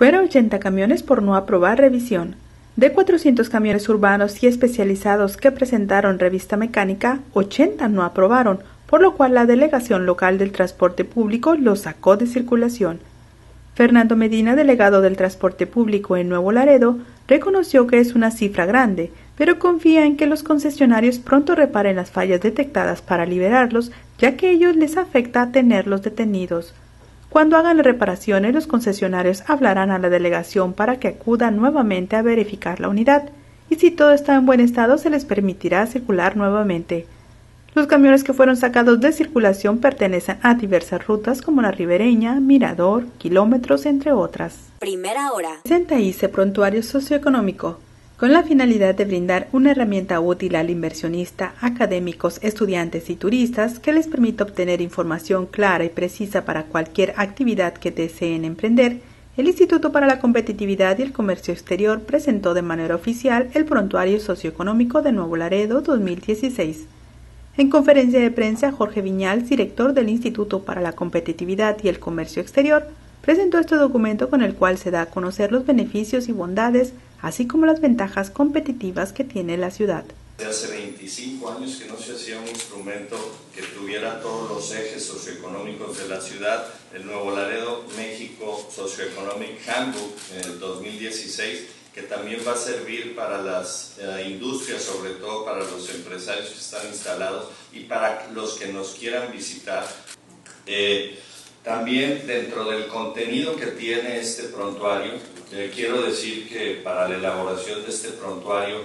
Fuera 80 camiones por no aprobar revisión. De 400 camiones urbanos y especializados que presentaron revista mecánica, 80 no aprobaron, por lo cual la Delegación Local del Transporte Público los sacó de circulación. Fernando Medina, delegado del Transporte Público en Nuevo Laredo, reconoció que es una cifra grande, pero confía en que los concesionarios pronto reparen las fallas detectadas para liberarlos, ya que ellos les afecta tenerlos detenidos. Cuando hagan las reparaciones, los concesionarios hablarán a la delegación para que acuda nuevamente a verificar la unidad, y si todo está en buen estado se les permitirá circular nuevamente. Los camiones que fueron sacados de circulación pertenecen a diversas rutas como la ribereña, Mirador, Kilómetros, entre otras. Primera hora. Presenta ICE Prontuario Socioeconómico con la finalidad de brindar una herramienta útil al inversionista, académicos, estudiantes y turistas que les permita obtener información clara y precisa para cualquier actividad que deseen emprender, el Instituto para la Competitividad y el Comercio Exterior presentó de manera oficial el Prontuario Socioeconómico de Nuevo Laredo 2016. En conferencia de prensa, Jorge Viñal, director del Instituto para la Competitividad y el Comercio Exterior, presentó este documento con el cual se da a conocer los beneficios y bondades así como las ventajas competitivas que tiene la ciudad. Hace 25 años que no se hacía un instrumento que tuviera todos los ejes socioeconómicos de la ciudad. El Nuevo Laredo México Socioeconomic Handbook en el 2016, que también va a servir para las eh, industrias, sobre todo para los empresarios que están instalados y para los que nos quieran visitar. Eh, también dentro del contenido que tiene este prontuario, eh, quiero decir que para la elaboración de este prontuario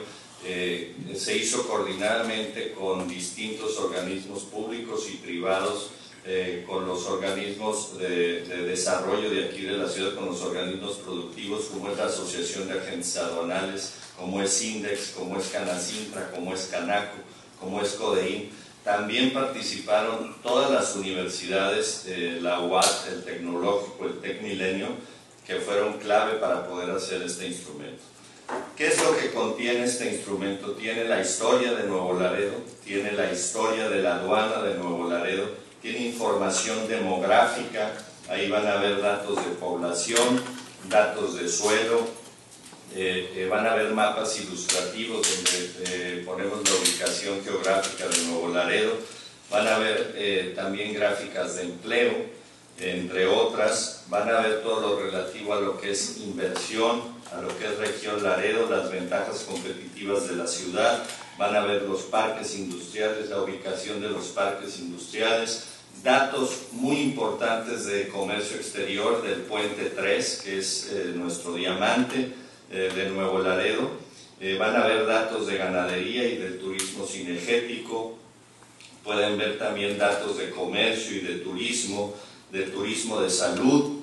eh, se hizo coordinadamente con distintos organismos públicos y privados, eh, con los organismos de, desarrollo de aquí de la ciudad, con los organismos productivos, como es la Asociación de Agentes Aduanales, como es INDEX, como es Canacintra, como es Canaco, como es CODEIN también participaron todas las universidades, eh, la UAT, el Tecnológico, el Tecmilenio, que fueron clave para poder hacer este instrumento. ¿Qué es lo que contiene este instrumento? Tiene la historia de Nuevo Laredo, tiene la historia de la aduana de Nuevo Laredo, tiene información demográfica, ahí van a ver datos de población, datos de suelo, eh, eh, van a ver mapas ilustrativos donde eh, ponemos la ubicación geográfica de Nuevo Laredo, van a ver también gráficas de empleo, entre otras, van a ver todo lo relativo a lo que es inversión, a lo que es región Laredo, las ventajas competitivas de la ciudad, van a ver los parques industriales, la ubicación de los parques industriales, datos muy importantes de comercio exterior del puente 3, que es nuestro diamante, eh, de Nuevo Laredo. Eh, van a ver datos de ganadería y del turismo cinegético. Pueden ver también datos de comercio y de turismo, de turismo de salud,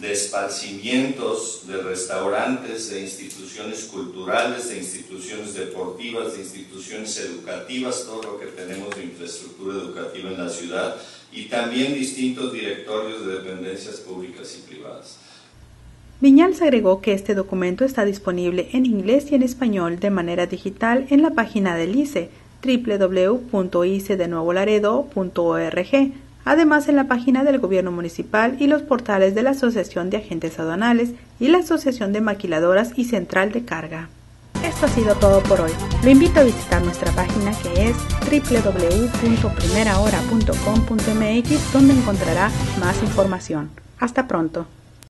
de esparcimientos, de restaurantes, de instituciones culturales, de instituciones deportivas, de instituciones educativas, todo lo que tenemos de infraestructura educativa en la ciudad y también distintos directorios de dependencias públicas y privadas. Viñals agregó que este documento está disponible en inglés y en español de manera digital en la página del ICE www.icedenuevolaredo.org, además en la página del Gobierno Municipal y los portales de la Asociación de Agentes Aduanales y la Asociación de Maquiladoras y Central de Carga. Esto ha sido todo por hoy. Lo invito a visitar nuestra página que es www.primerahora.com.mx donde encontrará más información. Hasta pronto.